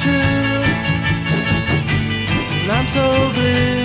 true. And I'm so blue.